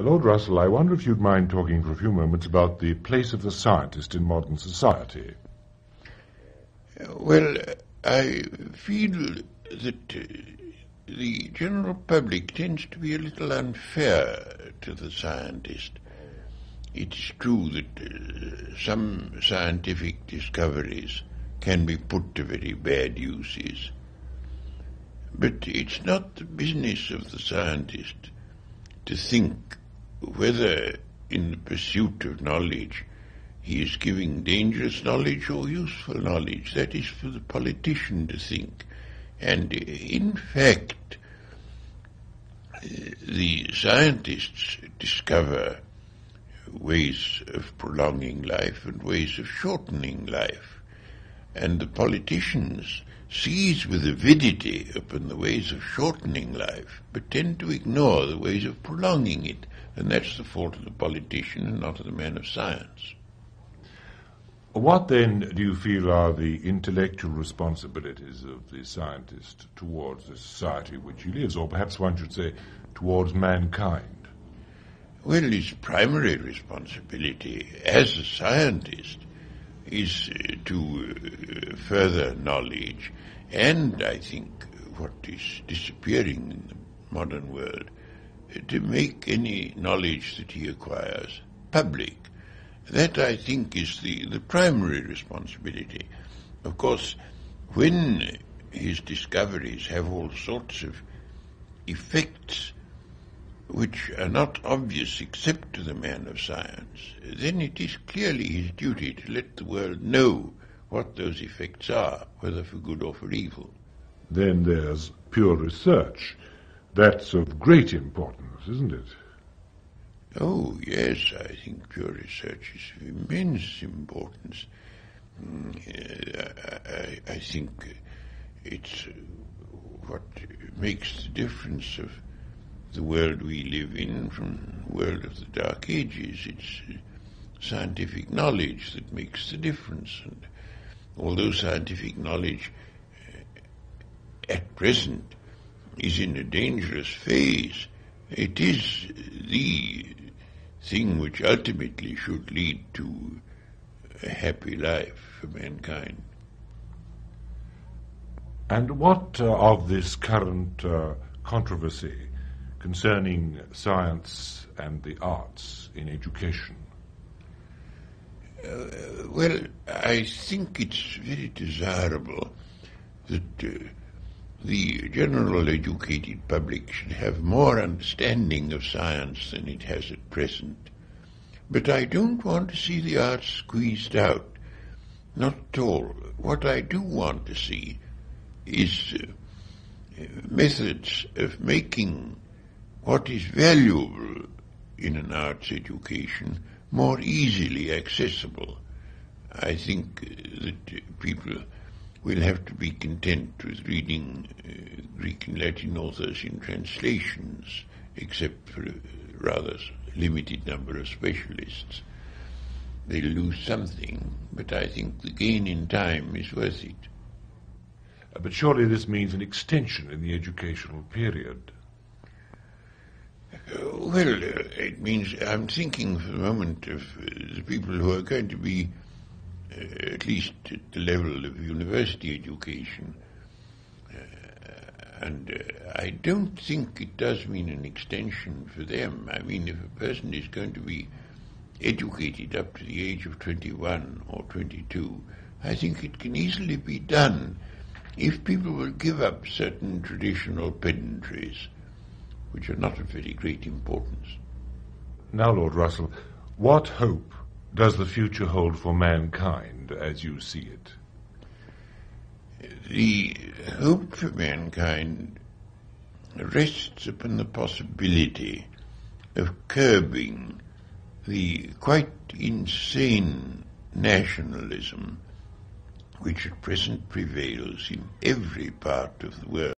Lord Russell, I wonder if you'd mind talking for a few moments about the place of the scientist in modern society. Well, I feel that uh, the general public tends to be a little unfair to the scientist. It is true that uh, some scientific discoveries can be put to very bad uses. But it's not the business of the scientist to think whether in the pursuit of knowledge he is giving dangerous knowledge or useful knowledge. That is for the politician to think. And in fact, the scientists discover ways of prolonging life and ways of shortening life. And the politicians seize with avidity upon the ways of shortening life, but tend to ignore the ways of prolonging it. And that's the fault of the politician and not of the man of science. What then do you feel are the intellectual responsibilities of the scientist towards the society in which he lives, or perhaps one should say towards mankind? Well, his primary responsibility as a scientist is uh, to uh, further knowledge, and I think what is disappearing in the modern world, uh, to make any knowledge that he acquires public. That, I think, is the, the primary responsibility. Of course, when his discoveries have all sorts of effects which are not obvious except to the man of science, then it is clearly his duty to let the world know what those effects are, whether for good or for evil. Then there's pure research. That's of great importance, isn't it? Oh, yes, I think pure research is of immense importance. Mm, I, I, I think it's what makes the difference of the world we live in from the world of the Dark Ages. It's scientific knowledge that makes the difference. And although scientific knowledge uh, at present is in a dangerous phase, it is the thing which ultimately should lead to a happy life for mankind. And what uh, of this current uh, controversy concerning science and the arts in education? Uh, well, I think it's very desirable that uh, the general educated public should have more understanding of science than it has at present. But I don't want to see the arts squeezed out. Not at all. What I do want to see is uh, methods of making what is valuable in an arts education more easily accessible. I think that people will have to be content with reading uh, Greek and Latin authors in translations, except for a rather limited number of specialists. They'll lose something, but I think the gain in time is worth it. Uh, but surely this means an extension in the educational period. Well, uh, it means I'm thinking for the moment of uh, the people who are going to be, uh, at least at the level of university education. And I don't think it does mean an extension for them. I mean, if a person is going to be educated up to the age of 21 or 22, I think it can easily be done if people will give up certain traditional pedantries which are not of very great importance. Now, Lord Russell, what hope does the future hold for mankind as you see it? The hope for mankind rests upon the possibility of curbing the quite insane nationalism which at present prevails in every part of the world.